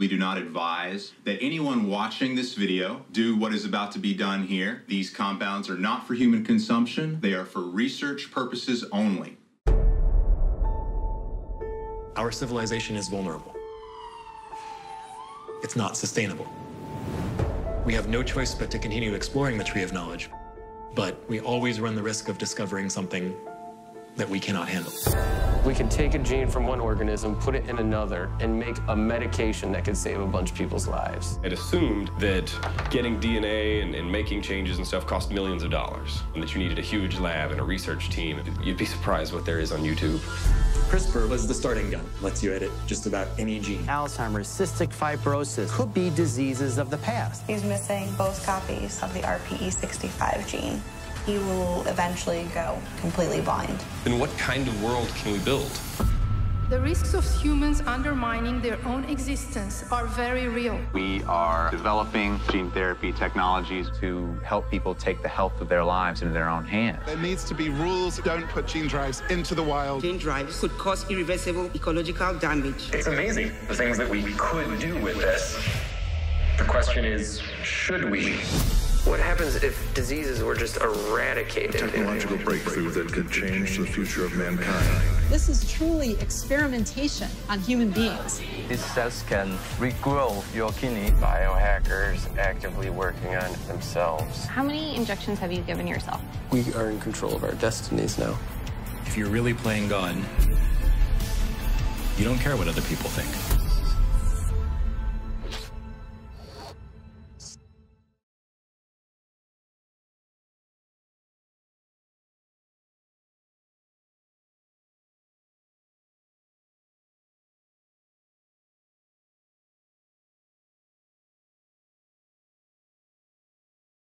We do not advise that anyone watching this video do what is about to be done here. These compounds are not for human consumption, they are for research purposes only. Our civilization is vulnerable. It's not sustainable. We have no choice but to continue exploring the tree of knowledge, but we always run the risk of discovering something that we cannot handle. We can take a gene from one organism, put it in another, and make a medication that could save a bunch of people's lives. I'd assumed that getting DNA and, and, making changes and stuff cost millions of dollars, and that you needed a huge lab and a research team. You'd be surprised what there is on YouTube. CRISPR was the starting gun. Lets you edit just about any gene. Alzheimer's, cystic fibrosis could be diseases of the past. He's missing both copies of the RPE65 gene he will eventually go completely blind. Then what kind of world can we build? The risks of humans undermining their own existence are very real. We are developing gene therapy technologies to help people take the health of their lives into their own hands. There needs to be rules. Don't put gene drives into the wild. Gene drives could cause irreversible ecological damage. It's amazing the things that we could do with this. The question is, should we? What happens if diseases were just eradicated? A technological breakthrough that could change the future of mankind. This is truly experimentation on human beings. These cells can regrow your kidney. Biohackers actively working on it themselves. How many injections have you given yourself? We are in control of our destinies now. If you're really playing God, you don't care what other people think.